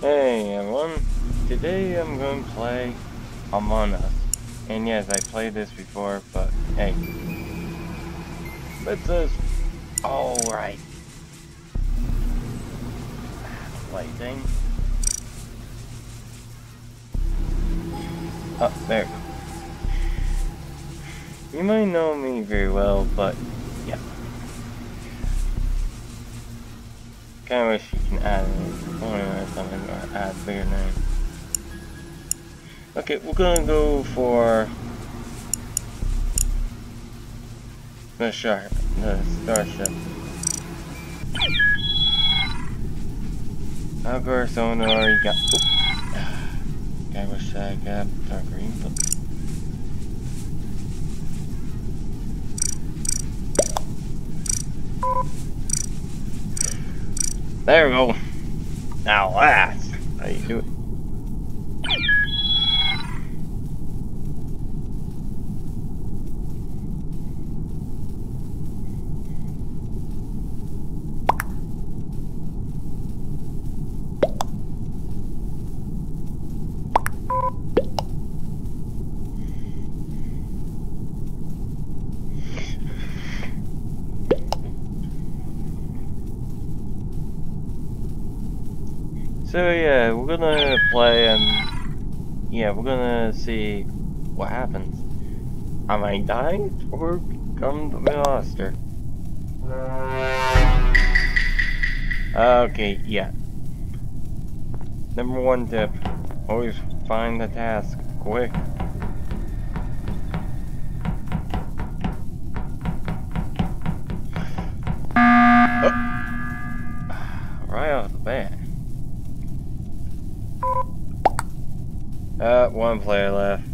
Hey everyone, today I'm going to play Among Us. And yes, I played this before, but hey. Let's just... Alright. Lighting. Oh, there. You might know me very well, but yeah. Kinda wish you can add a or something, or add bigger name. Okay, we're gonna go for the shark, the starship. Of course, owner already got. I wish I got dark green, but. There we go. Now that's how you do it. So yeah, we're gonna play and yeah, we're gonna see what happens. Am I dying or come the monster. Okay, yeah. Number one tip, always find the task quick. Right off the bat. Uh, one player left.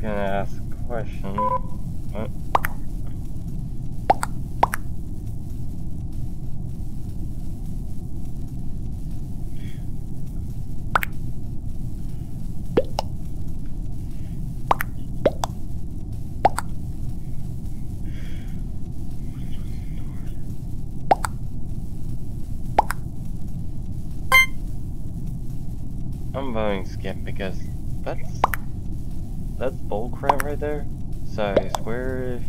Gonna ask a question. What? I'm voting skip because that's that's bullcrap right there. So swear if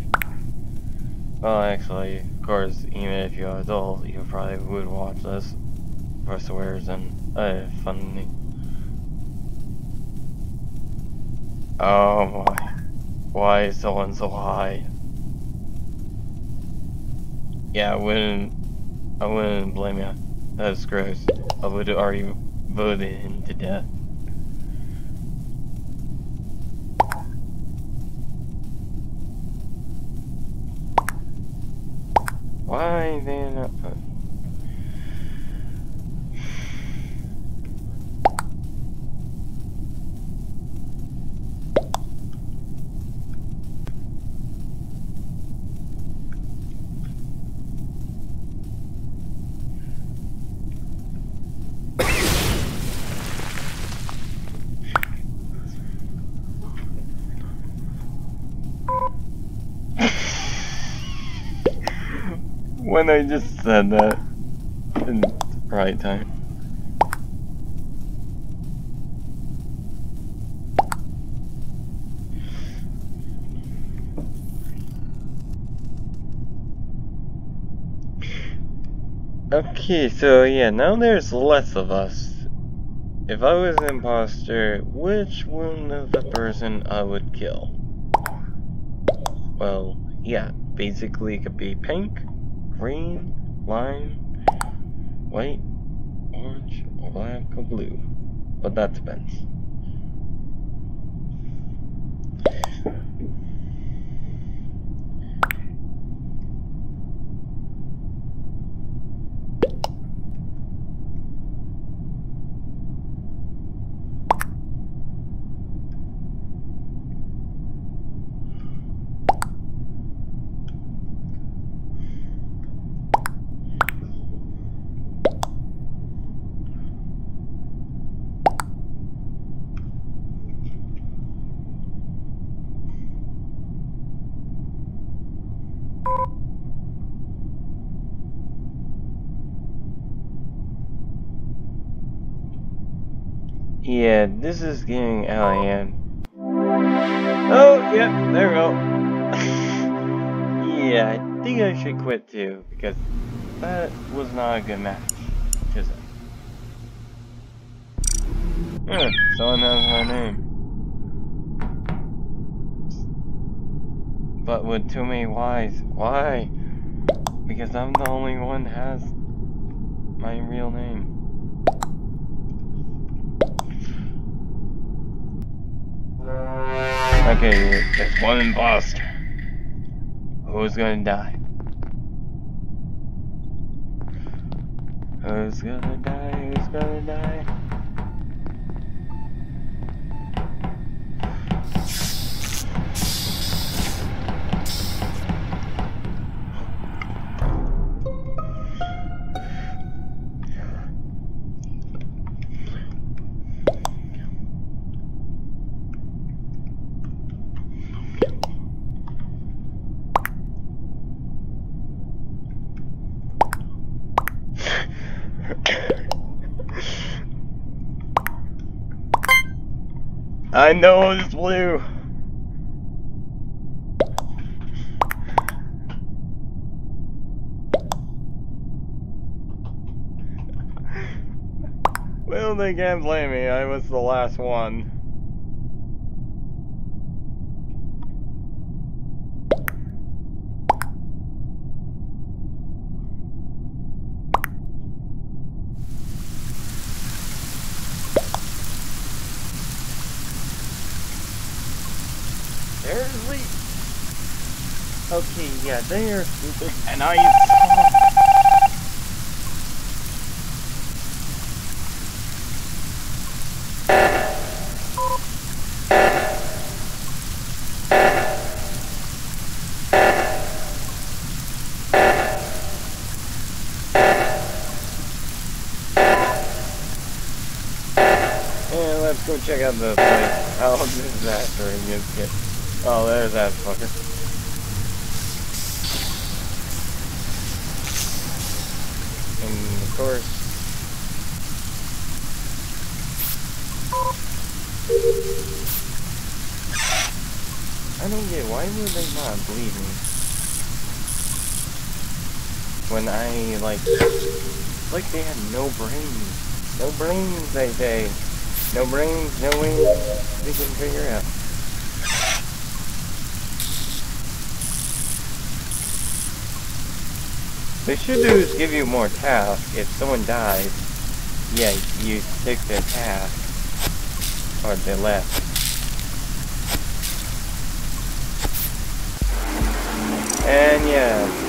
well actually of course even if you're adult you probably would watch this for swears and uh funny. Oh my why is someone so high? Yeah I wouldn't I wouldn't blame you. That's gross. I would already voted him to death. Why they when I just said that in the right time. Okay, so yeah, now there's less of us. If I was an imposter, which one of the person I would kill? Well, yeah, basically it could be pink, green, lime, white, orange, or black, or blue. But that depends. Yeah, this is getting out of hand. Oh, yeah, there we go. yeah, I think I should quit too, because that was not a good match. Is it? Yeah, someone has my name. But with too many whys. Why? Because I'm the only one has my real name. Okay, there's one imposter. Who's gonna die? Who's gonna die? Who's gonna die? I know it's blue. Well, they can't blame me. I was the last one. Seriously? Okay, yeah, stupid, and I Yeah, let's go check out the place. How disastering is it? Oh, there's that fucker. And of course, I don't get why would they not believe me? When I like like they had no brains, no brains they say, no brains, no way they can figure out. They should do is give you more tasks. If someone dies, yeah, you take their task or they left. And yeah.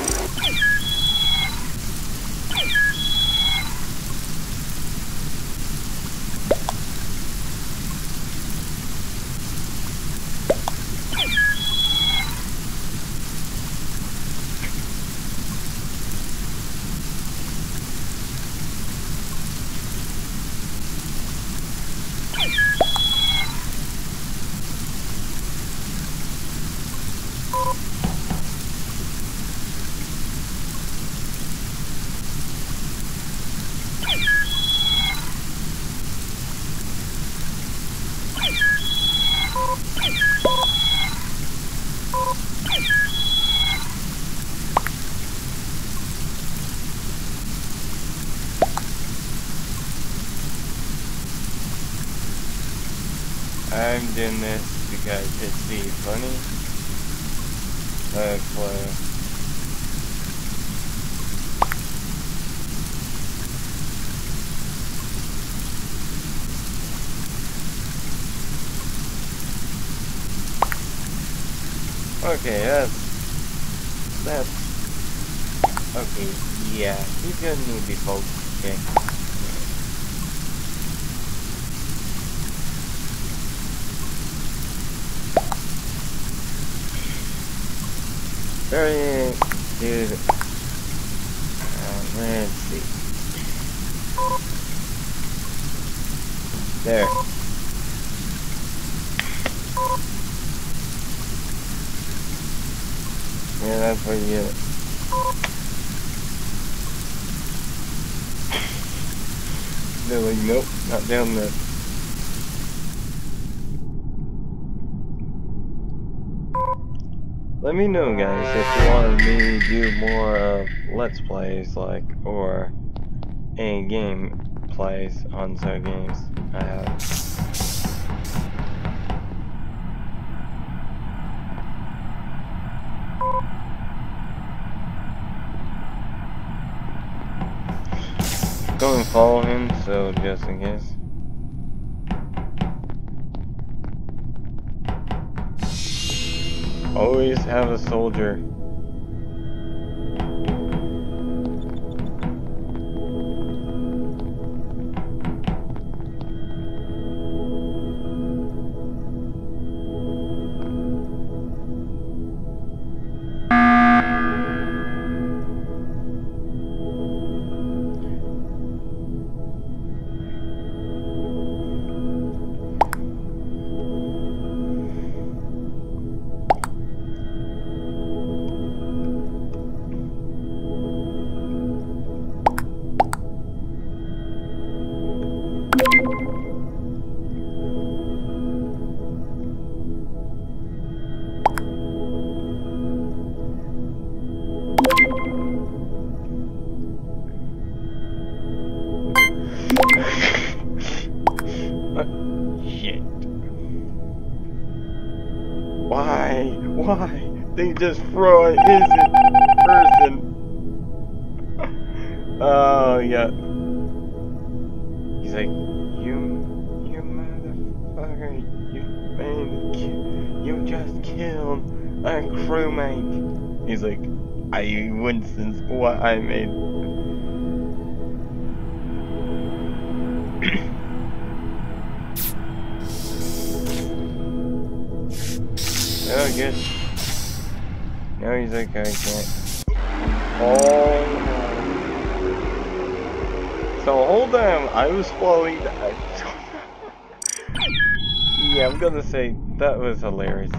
Doing this because it's funny. Like, well, Okay, that's that's okay. Yeah, he's gonna need to be. Okay. Very dude. Uh, let's see. There. Yeah, that's what you get. They're like, nope, not down there. Let me know guys if you want me to do more of let's plays like or a game plays on some games I have. Go and follow him so just in case. Always have a soldier. Shit. Why? Why? They just throw an innocent person. Oh, yeah. He's like, you, you motherfucker, you man, you just killed a crewmate. He's like, I wouldn't Winston's what I made. Oh, good. No, he's like, I can't. Oh. So hold on, I was following yeah, I'm gonna say that was hilarious.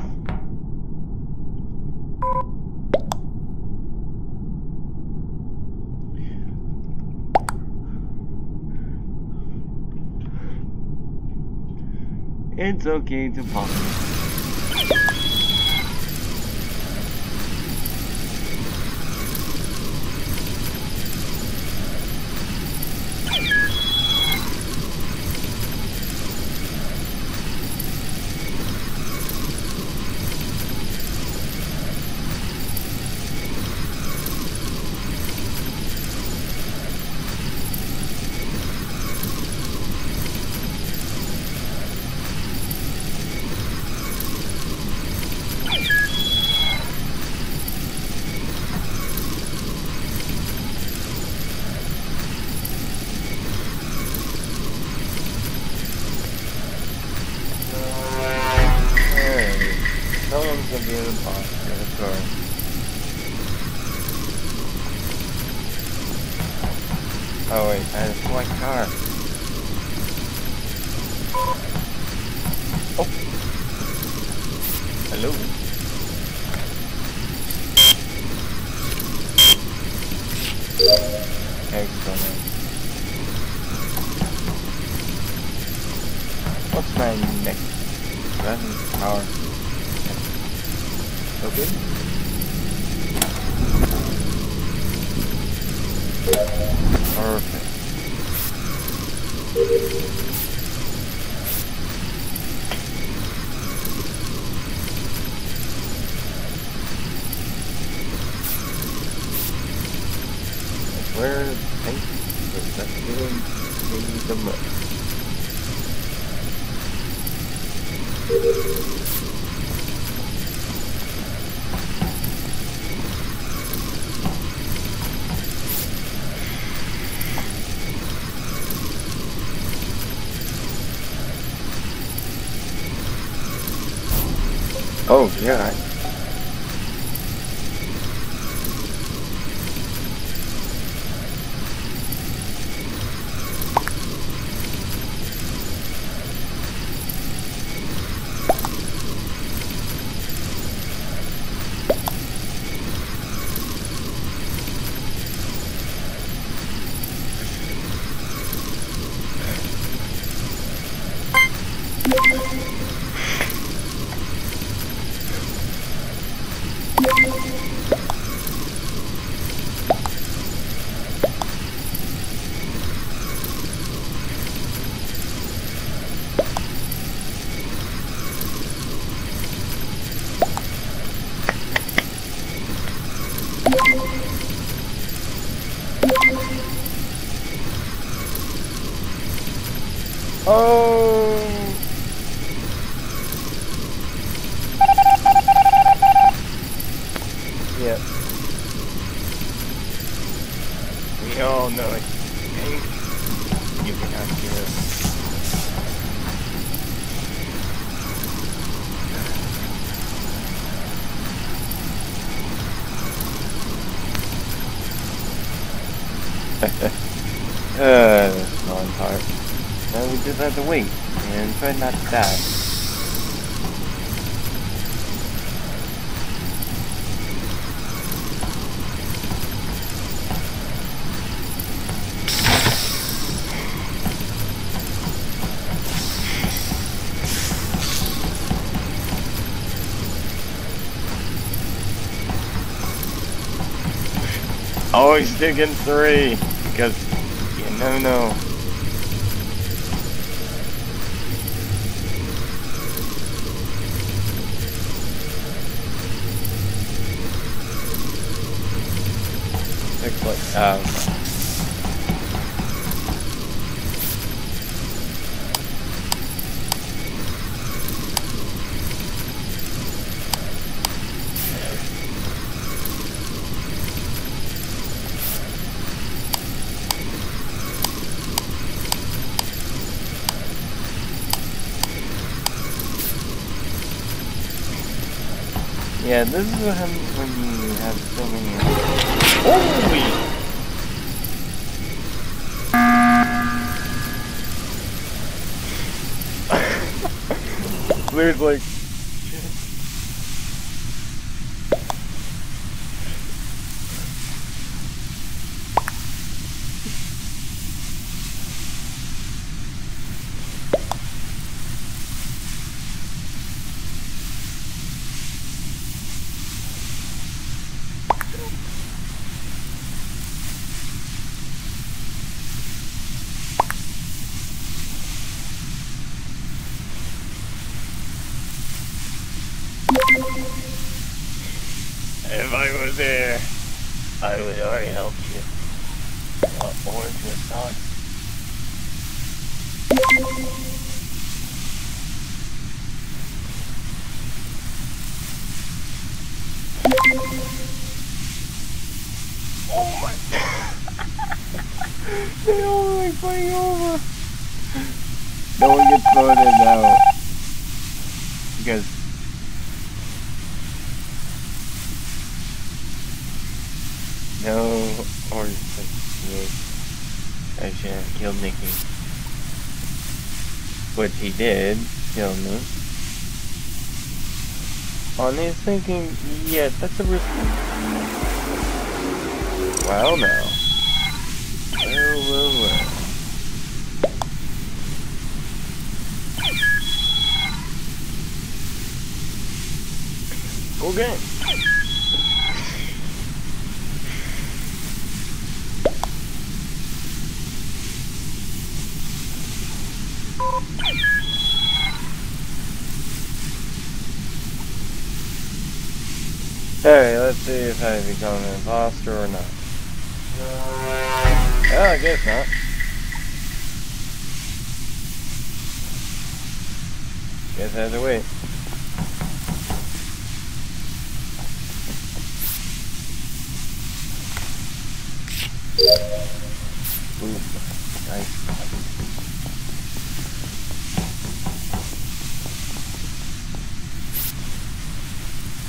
It's okay to pause. Car. Oh. Hello. Excellent. What's my next weapon power? Okay. Perfect. Where thank you for that giving me the most. Oh god. Oh! Yep. We all know it. Pink. You cannot kill it. uh, that's the fun part. Now we just have to wait and try not to die. Always in three, because you never know. Six like um Yeah, this is what happens when you have so many Holy! There's like If I was there, I would already help you. Uh, orange with sauce. Oh my! they all like playing over. No one gets voted out because No, or yes, I should have killed Nikki. Which he did, kill me. On his thinking, yeah, that's a risk. Well, now. Well, well, well. Okay. Alright, let's see if I become an imposter or not. I guess not. Guess I have to wait. Ooh,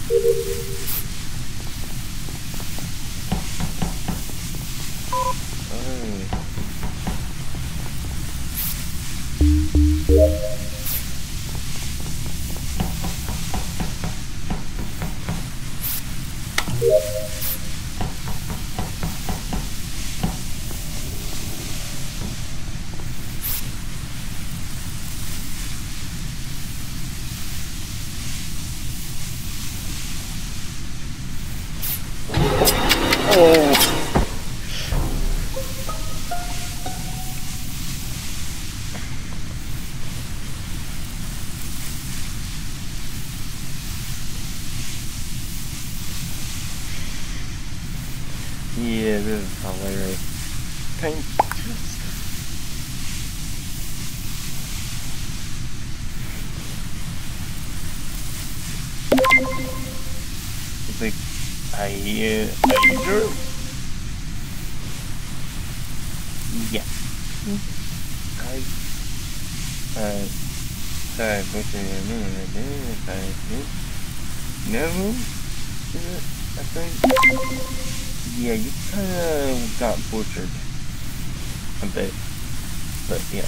Oh. Oh. is. This is hilarious. Time It's like I mm-hmm. hear mm, I drew. Yeah. Mm -hmm. I uh sorry, but I never I think yeah, you kinda got butchered a bit. But yeah.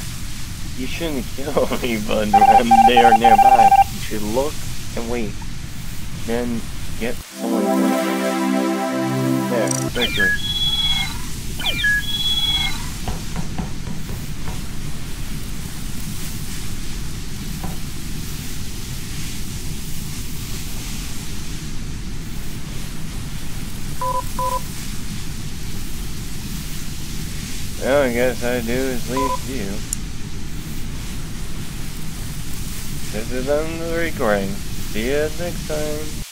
You shouldn't kill but when they are nearby, you should look and wait. Then get someone There, victory. Well, I guess I do is leave you. This is on the recording. See you next time.